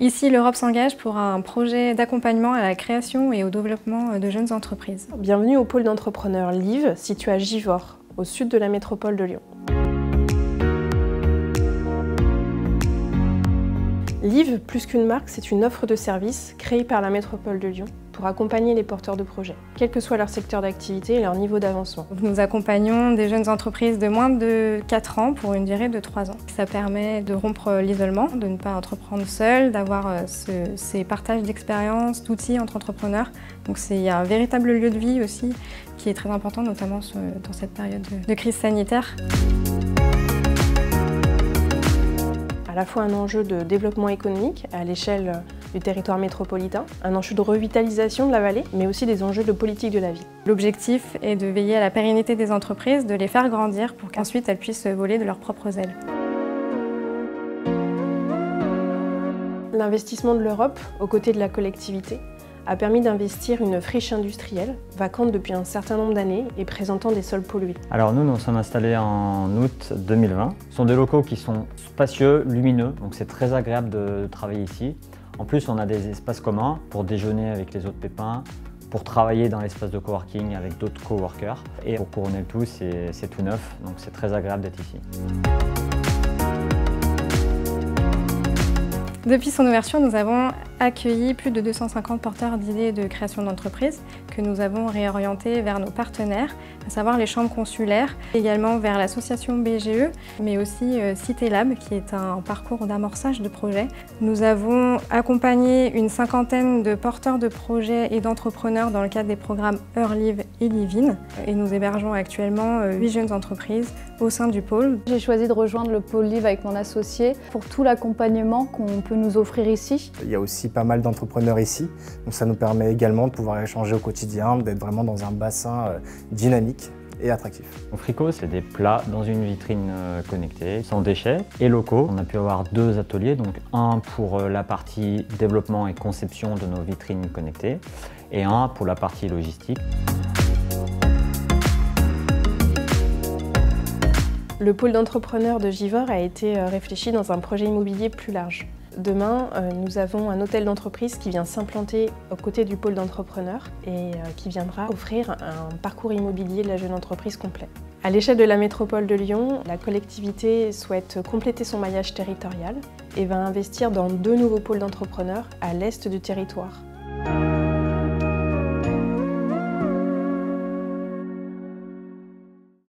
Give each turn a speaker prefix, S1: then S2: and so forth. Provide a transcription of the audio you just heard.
S1: Ici, l'Europe s'engage pour un projet d'accompagnement à la création et au développement de jeunes entreprises.
S2: Bienvenue au pôle d'entrepreneurs Live, situé à Givors, au sud de la métropole de Lyon. Live, plus qu'une marque, c'est une offre de service créée par la métropole de Lyon pour accompagner les porteurs de projets, quel que soit leur secteur d'activité et leur niveau d'avancement.
S1: Nous accompagnons des jeunes entreprises de moins de 4 ans pour une durée de 3 ans. Ça permet de rompre l'isolement, de ne pas entreprendre seul, d'avoir euh, ces partages d'expériences, d'outils entre entrepreneurs. Donc il y a un véritable lieu de vie aussi qui est très important, notamment dans cette période de crise sanitaire
S2: à la fois un enjeu de développement économique à l'échelle du territoire métropolitain, un enjeu de revitalisation de la vallée, mais aussi des enjeux de politique de la vie.
S1: L'objectif est de veiller à la pérennité des entreprises, de les faire grandir pour qu'ensuite elles puissent voler de leurs propres ailes.
S2: L'investissement de l'Europe aux côtés de la collectivité a permis d'investir une friche industrielle, vacante depuis un certain nombre d'années et présentant des sols pollués.
S3: Alors nous, nous sommes installés en août 2020. Ce sont des locaux qui sont spacieux, lumineux, donc c'est très agréable de travailler ici. En plus, on a des espaces communs pour déjeuner avec les autres pépins, pour travailler dans l'espace de coworking avec d'autres coworkers. Et pour couronner le tout, c'est tout neuf, donc c'est très agréable d'être ici.
S1: Depuis son ouverture, nous avons accueilli plus de 250 porteurs d'idées de création d'entreprise que nous avons réorientés vers nos partenaires, à savoir les chambres consulaires, également vers l'association BGE, mais aussi euh, Cité Lab, qui est un parcours d'amorçage de projets. Nous avons accompagné une cinquantaine de porteurs de projets et d'entrepreneurs dans le cadre des programmes Earlive et Livin, et nous hébergeons actuellement 8 euh, jeunes entreprises au sein du pôle.
S4: J'ai choisi de rejoindre le pôle Live avec mon associé pour tout l'accompagnement qu'on peut nous offrir ici.
S5: Il y a aussi pas mal d'entrepreneurs ici, donc ça nous permet également de pouvoir échanger au quotidien, d'être vraiment dans un bassin euh, dynamique et attractif.
S3: Au Frico, c'est des plats dans une vitrine euh, connectée, sans déchets et locaux. On a pu avoir deux ateliers, donc un pour euh, la partie développement et conception de nos vitrines connectées et un pour la partie logistique.
S2: Le pôle d'entrepreneurs de Givor a été réfléchi dans un projet immobilier plus large. Demain, euh, nous avons un hôtel d'entreprise qui vient s'implanter aux côtés du pôle d'entrepreneurs et euh, qui viendra offrir un parcours immobilier de la jeune entreprise complet. À l'échelle de la métropole de Lyon, la collectivité souhaite compléter son maillage territorial et va investir dans deux nouveaux pôles d'entrepreneurs à l'est du territoire,